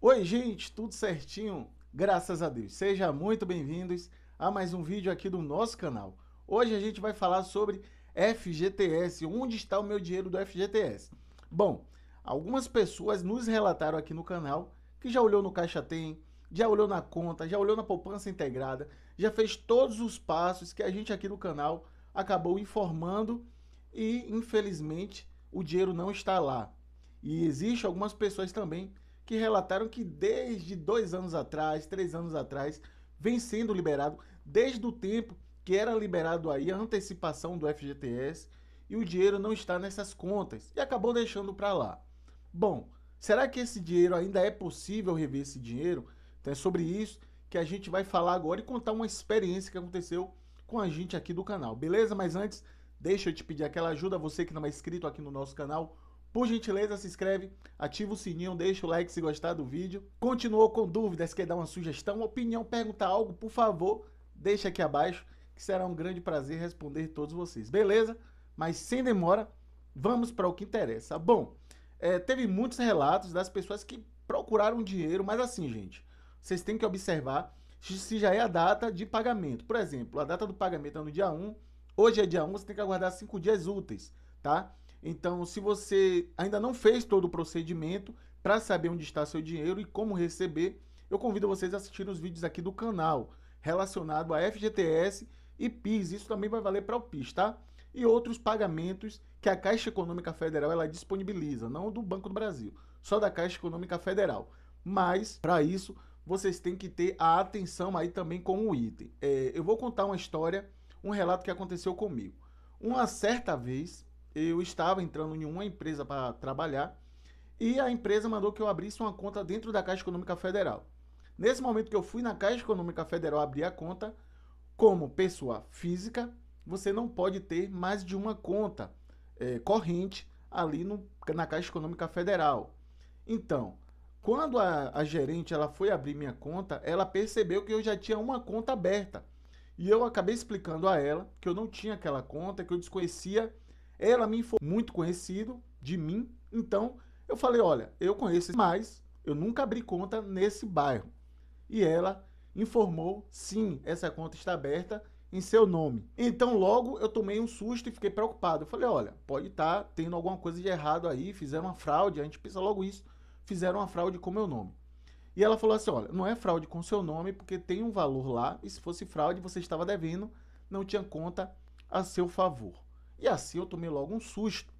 Oi, gente, tudo certinho? Graças a Deus. Sejam muito bem-vindos a mais um vídeo aqui do nosso canal. Hoje a gente vai falar sobre FGTS, onde está o meu dinheiro do FGTS. Bom, algumas pessoas nos relataram aqui no canal que já olhou no Caixa Tem, já olhou na conta, já olhou na poupança integrada, já fez todos os passos que a gente aqui no canal acabou informando e, infelizmente, o dinheiro não está lá. E existe algumas pessoas também que relataram que desde dois anos atrás, três anos atrás, vem sendo liberado, desde o tempo que era liberado aí a antecipação do FGTS e o dinheiro não está nessas contas e acabou deixando para lá. Bom, será que esse dinheiro ainda é possível rever esse dinheiro? Então é sobre isso que a gente vai falar agora e contar uma experiência que aconteceu com a gente aqui do canal, beleza? Mas antes, deixa eu te pedir aquela ajuda, você que não é inscrito aqui no nosso canal, por gentileza, se inscreve, ativa o sininho, deixa o like se gostar do vídeo. Continuou com dúvidas, quer dar uma sugestão, opinião, perguntar algo, por favor, deixa aqui abaixo, que será um grande prazer responder todos vocês, beleza? Mas sem demora, vamos para o que interessa. Bom, é, teve muitos relatos das pessoas que procuraram dinheiro, mas assim, gente, vocês têm que observar se já é a data de pagamento. Por exemplo, a data do pagamento é no dia 1, hoje é dia 1, você tem que aguardar 5 dias úteis, tá? Então, se você ainda não fez todo o procedimento para saber onde está seu dinheiro e como receber, eu convido vocês a assistir os vídeos aqui do canal relacionado a FGTS e PIS. Isso também vai valer para o PIS, tá? E outros pagamentos que a Caixa Econômica Federal ela disponibiliza, não do Banco do Brasil, só da Caixa Econômica Federal. Mas, para isso, vocês têm que ter a atenção aí também com o item. É, eu vou contar uma história, um relato que aconteceu comigo. Uma certa vez, eu estava entrando em uma empresa para trabalhar e a empresa mandou que eu abrisse uma conta dentro da Caixa Econômica Federal. Nesse momento que eu fui na Caixa Econômica Federal abrir a conta, como pessoa física, você não pode ter mais de uma conta é, corrente ali no, na Caixa Econômica Federal. Então, quando a, a gerente ela foi abrir minha conta, ela percebeu que eu já tinha uma conta aberta. E eu acabei explicando a ela que eu não tinha aquela conta, que eu desconhecia ela me informou muito conhecido de mim, então eu falei, olha, eu conheço, mas eu nunca abri conta nesse bairro. E ela informou, sim, essa conta está aberta em seu nome. Então logo eu tomei um susto e fiquei preocupado. Eu falei, olha, pode estar tá tendo alguma coisa de errado aí, fizeram uma fraude, a gente pensa logo isso, fizeram uma fraude com meu nome. E ela falou assim, olha, não é fraude com seu nome porque tem um valor lá e se fosse fraude você estava devendo, não tinha conta a seu favor. E assim eu tomei logo um susto.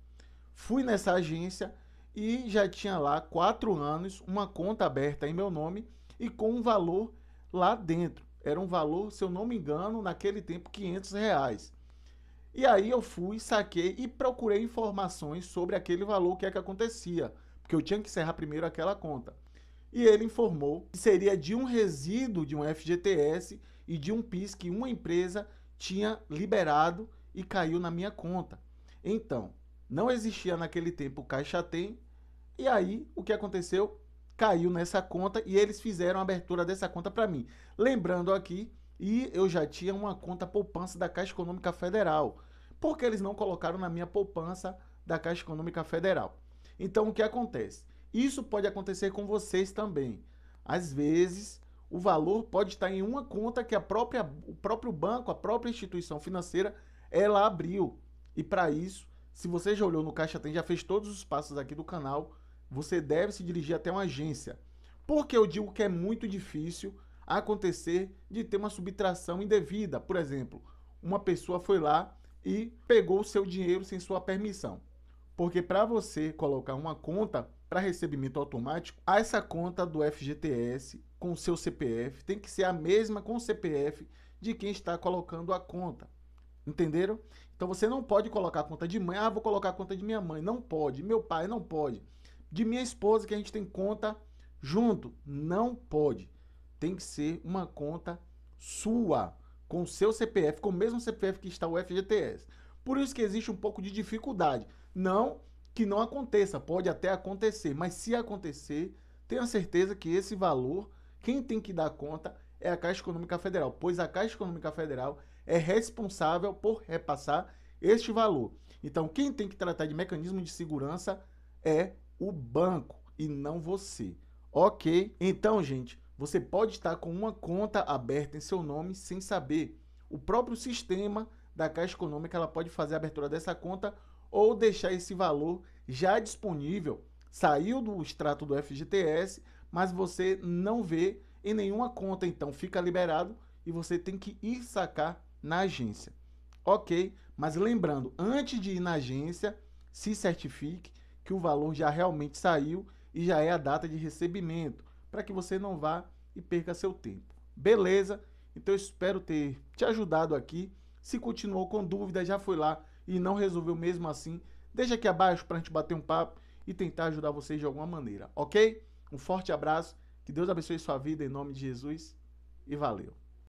Fui nessa agência e já tinha lá quatro anos uma conta aberta em meu nome e com um valor lá dentro. Era um valor, se eu não me engano, naquele tempo, 500 reais. E aí eu fui, saquei e procurei informações sobre aquele valor, o que é que acontecia. Porque eu tinha que encerrar primeiro aquela conta. E ele informou que seria de um resíduo de um FGTS e de um PIS que uma empresa tinha liberado e caiu na minha conta. Então, não existia naquele tempo Caixa Tem, e aí o que aconteceu? Caiu nessa conta e eles fizeram a abertura dessa conta para mim. Lembrando aqui, e eu já tinha uma conta poupança da Caixa Econômica Federal. Por que eles não colocaram na minha poupança da Caixa Econômica Federal? Então, o que acontece? Isso pode acontecer com vocês também. Às vezes, o valor pode estar em uma conta que a própria, o próprio banco, a própria instituição financeira ela abriu. E para isso, se você já olhou no Caixa Tem, já fez todos os passos aqui do canal, você deve se dirigir até uma agência. Porque eu digo que é muito difícil acontecer de ter uma subtração indevida. Por exemplo, uma pessoa foi lá e pegou o seu dinheiro sem sua permissão. Porque para você colocar uma conta para recebimento automático, essa conta do FGTS com seu CPF tem que ser a mesma com o CPF de quem está colocando a conta. Entenderam? Então você não pode colocar a conta de mãe, ah, vou colocar a conta de minha mãe. Não pode. Meu pai não pode. De minha esposa, que a gente tem conta junto. Não pode. Tem que ser uma conta sua, com o seu CPF, com o mesmo CPF que está o FGTS. Por isso que existe um pouco de dificuldade. Não que não aconteça, pode até acontecer, mas se acontecer, tenha certeza que esse valor, quem tem que dar conta é a Caixa Econômica Federal, pois a Caixa Econômica Federal é responsável por repassar este valor. Então, quem tem que tratar de mecanismo de segurança é o banco e não você. Ok? Então, gente, você pode estar com uma conta aberta em seu nome sem saber. O próprio sistema da Caixa Econômica ela pode fazer a abertura dessa conta ou deixar esse valor já disponível. Saiu do extrato do FGTS, mas você não vê em nenhuma conta, então fica liberado e você tem que ir sacar na agência. Ok? Mas lembrando, antes de ir na agência, se certifique que o valor já realmente saiu e já é a data de recebimento, para que você não vá e perca seu tempo. Beleza? Então espero ter te ajudado aqui. Se continuou com dúvida, já foi lá e não resolveu mesmo assim, deixa aqui abaixo para a gente bater um papo e tentar ajudar vocês de alguma maneira, ok? Um forte abraço, que Deus abençoe sua vida em nome de Jesus e valeu!